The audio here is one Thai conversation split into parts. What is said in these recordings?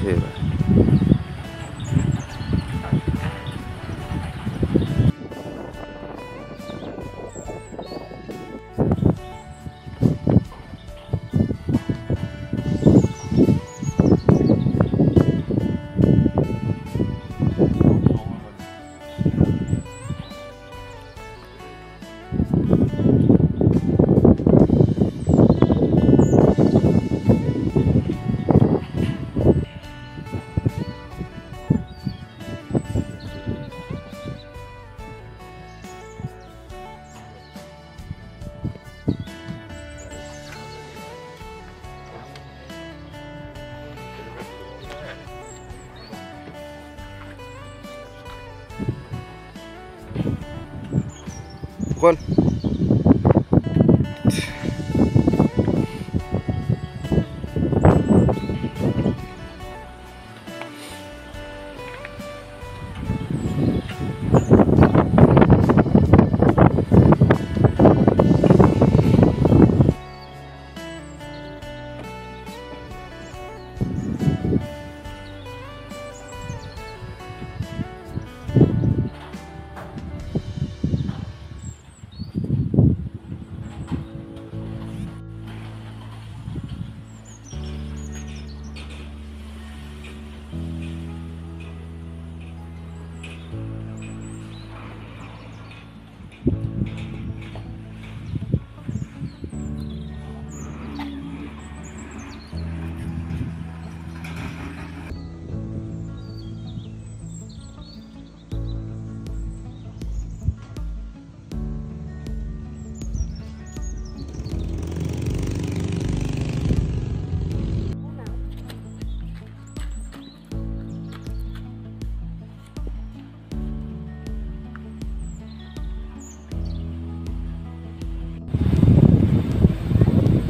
เท่เล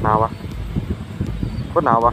หนาววะโคตรหนาววะ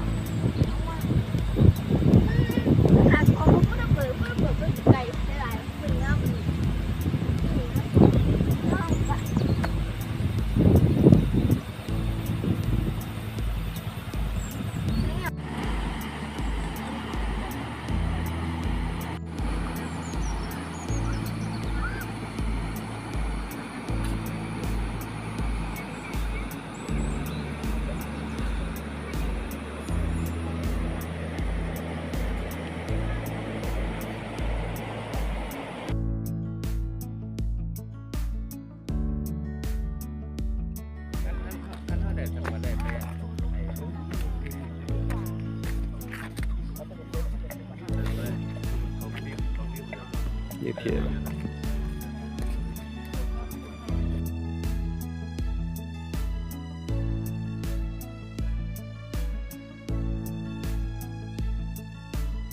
เยี่ยเท่เลย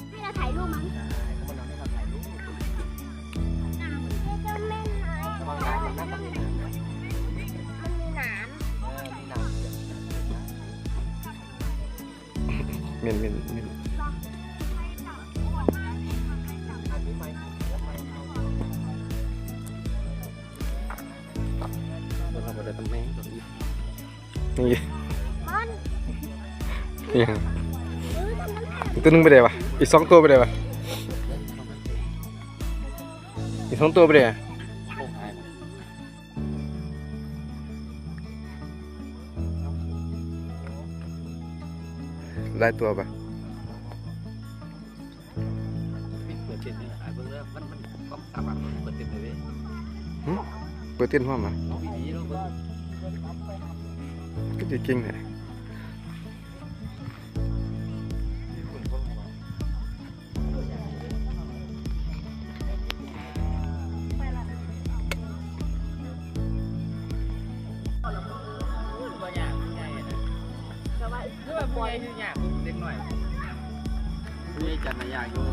ให้เราถ่ายรูปมั้งจะแม่นไหมมันมีหนามเมียนเมียนเมียน แหน่งตัวนี้นี่มันนี่เออทำน้ำหนักอีกตัวหนึงไปไหนวะอีกสองตัวไปไหนวะอีกสองตัวไปไหนอะได้ตัวปะเปิดเต็มเลยอะเบิ่งแล้วมันมันควา มสามารถมันเปิดเต็มเลยเว้ยเปิดเต้นพ่อมาเอาดีๆแล้วเบิ่งก็จะเก่งเลยบ่ยากง่ายนะคือว่ยากเด็กหน่อยผู้ใหญ่จัดน่ะยากอยู่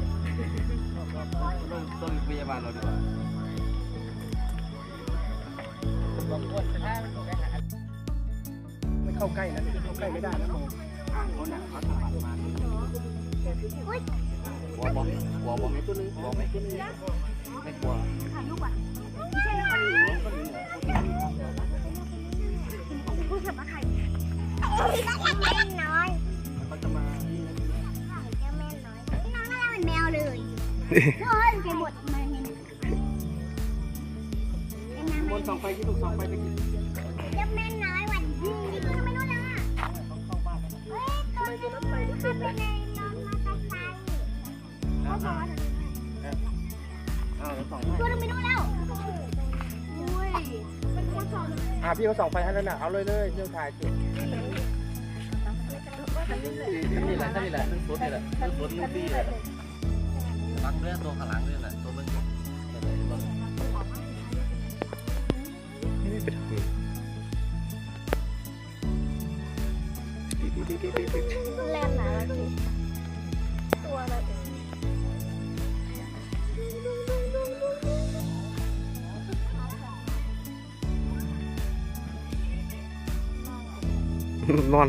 ต้องต้องพยาบาลเราดีกว่า ไปหาไม่เข้าใกล้นะเข้าใกล้ไม่ได้นะโมทางคนน่ะเขาสามารถมาหัวบ่หัวบ่มีตัวนึงหัวไหมไม่กลัวถ่ายรูปอะไม่ใช่แล้วมันพูดกับมาถ่ายเออแม่น้อยมันจะมาถ่ายแม่น้อยเฮ้ยแกหมดมา สองไฟที่ลูกสองไฟไปกินจะแม่นน้อยวันดีไม่รู้แล้วอะเฮ้ยตัวนี้มันเป็นในน้องมาตาไซเขาบอกว่าอ้าวสองตัวนึงไม่รู้แล้วอุ้ยเป็นคนสอนอ่าพี่เขาสองไฟให้แล้วนะเอาเลยเลยเรื่องถ่ายสินี่แหละนี่แหละทั้งสดนี่แหละทั้งสดทั้งดีเลยปักเรื่องตัวข้างหลังนี่แหละ ตัวมึงนี่เป็นทางนี้ดิดิดิดิดิดิแรงหนาแล้วตัวอะไรนอน